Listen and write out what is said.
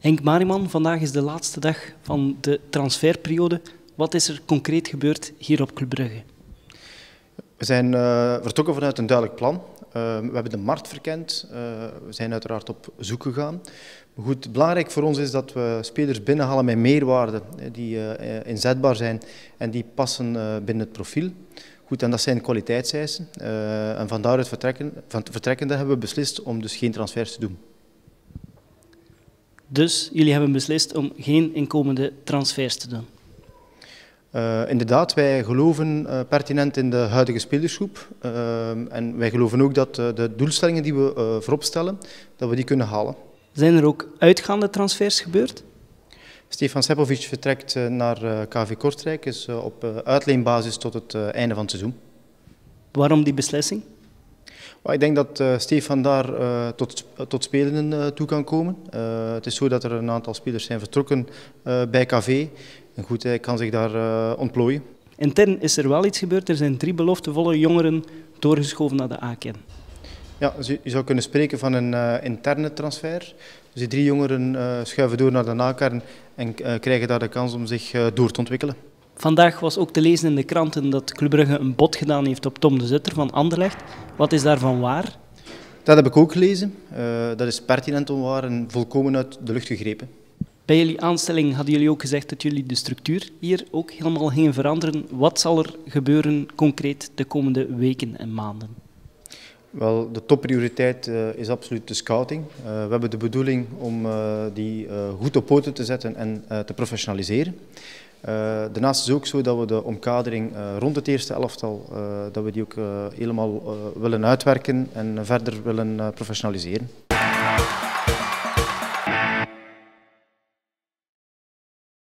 Henk Mariman, vandaag is de laatste dag van de transferperiode. Wat is er concreet gebeurd hier op Club Brugge? We zijn uh, vertrokken vanuit een duidelijk plan. Uh, we hebben de markt verkend. Uh, we zijn uiteraard op zoek gegaan. Goed, belangrijk voor ons is dat we spelers binnenhalen met meerwaarde die inzetbaar zijn en die passen binnen het profiel. Goed, en dat zijn kwaliteitseisen. en van daaruit vertrekken, van vertrekkende hebben we beslist om dus geen transfers te doen. Dus jullie hebben beslist om geen inkomende transfers te doen? Uh, inderdaad, wij geloven uh, pertinent in de huidige spelersgroep. Uh, en wij geloven ook dat de doelstellingen die we voorop stellen, dat we die kunnen halen. Zijn er ook uitgaande transfers gebeurd? Stefan Sepovic vertrekt naar KV Kortrijk, is op uitleenbasis tot het einde van het seizoen. Waarom die beslissing? Ik denk dat Stefan daar tot, tot spelen toe kan komen. het is zo dat er een aantal spelers zijn vertrokken bij KV en goed, hij kan zich daar uh, ontplooien. Intern is er wel iets gebeurd. Er zijn drie beloftevolle jongeren doorgeschoven naar de AKN. Ja, dus je zou kunnen spreken van een uh, interne transfer. Dus die drie jongeren uh, schuiven door naar de nakern en krijgen daar de kans om zich door te ontwikkelen. Vandaag was ook te lezen in de kranten dat Club Brugge een bod gedaan heeft op Tom de Zutter van Anderlecht. Wat is daarvan waar? Dat heb ik ook gelezen. dat is pertinent onwaar en volkomen uit de lucht gegrepen. Bij jullie aanstelling hadden jullie ook gezegd dat jullie de structuur hier ook helemaal gingen veranderen. Wat zal er gebeuren concreet de komende weken en maanden? Wel, de topprioriteit uh, is absoluut de scouting. Uh, we hebben de bedoeling om uh, die goed op poten te zetten en te professionaliseren. Daarnaast is het ook zo dat we de omkadering rond het eerste elftal dat we die ook helemaal willen uitwerken en verder willen professionaliseren.